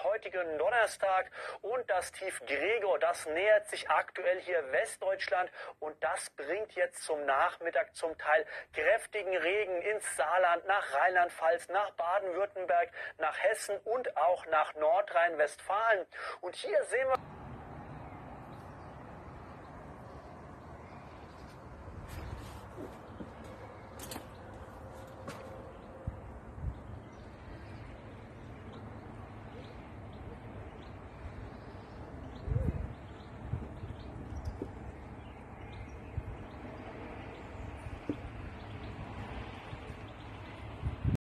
am heutigen Donnerstag. Und das Tief Gregor, das nähert sich aktuell hier Westdeutschland und das bringt jetzt zum Nachmittag zum Teil kräftigen Regen ins Saarland, nach Rheinland-Pfalz, nach Baden-Württemberg, nach Hessen und auch nach Nordrhein-Westfalen. Und hier sehen wir